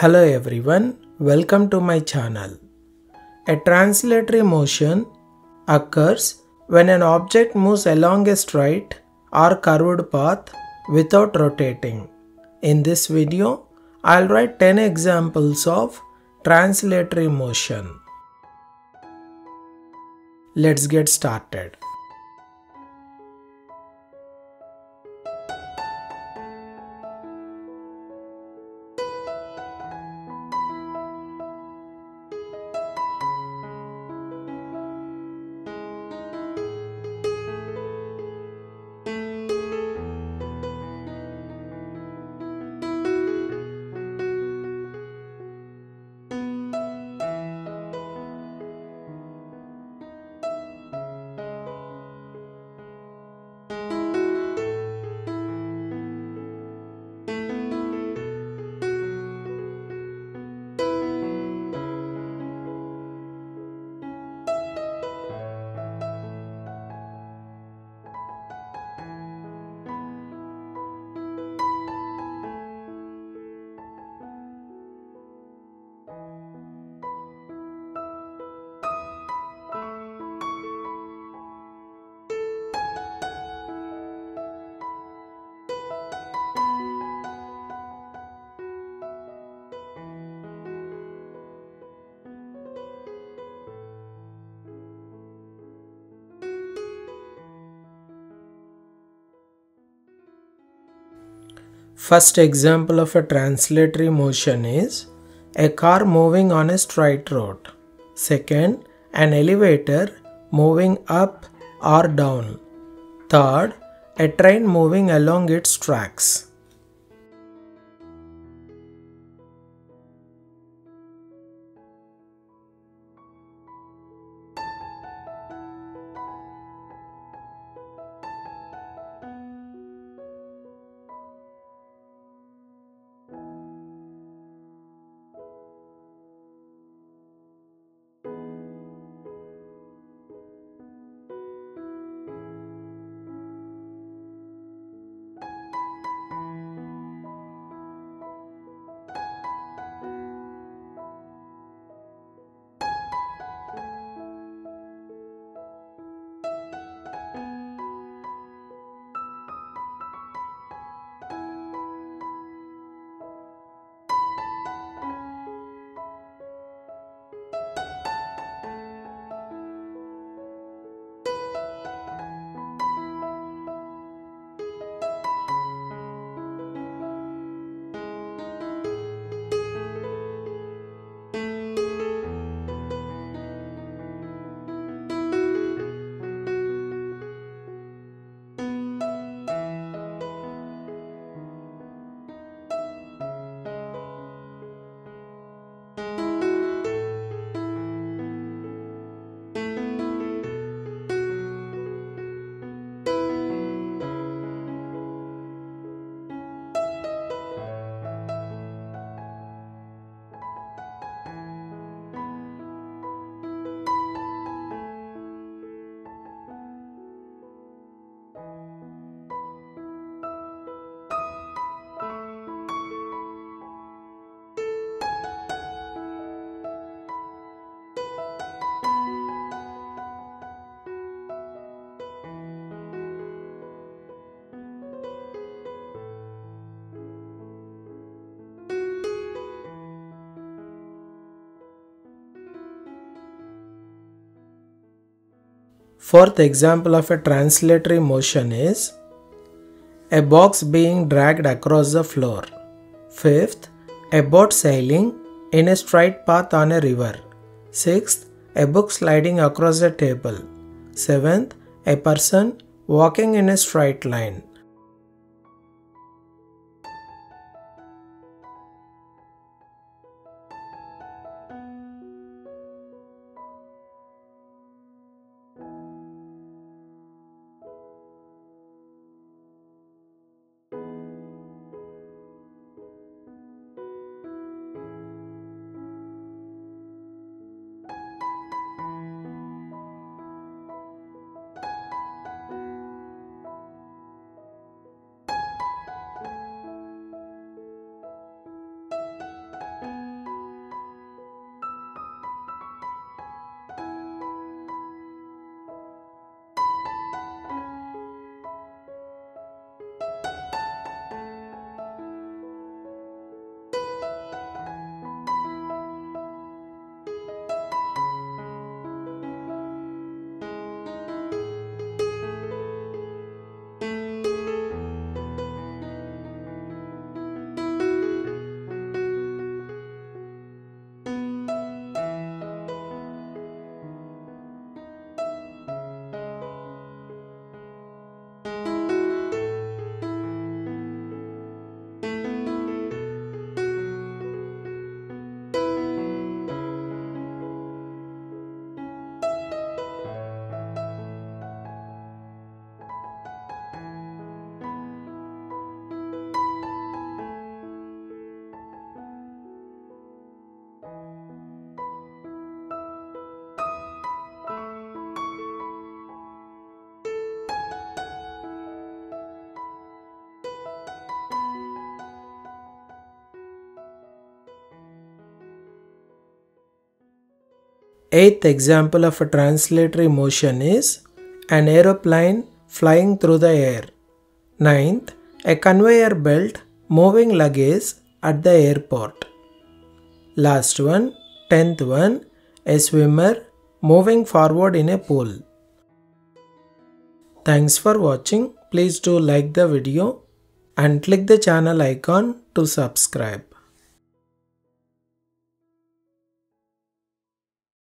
Hello everyone, welcome to my channel. A translatory motion occurs when an object moves along a straight or curved path without rotating. In this video, I'll write 10 examples of translatory motion. Let's get started. First example of a translatory motion is a car moving on a straight road. Second, an elevator moving up or down. Third, a train moving along its tracks. Fourth example of a translatory motion is a box being dragged across the floor. Fifth, a boat sailing in a straight path on a river. Sixth, a book sliding across a table. Seventh, a person walking in a straight line. Eighth example of a translatory motion is an aeroplane flying through the air. Ninth, a conveyor belt moving luggage at the airport. Last one, tenth one, a swimmer moving forward in a pool. Thanks for watching. Please do like the video and click the channel icon to subscribe.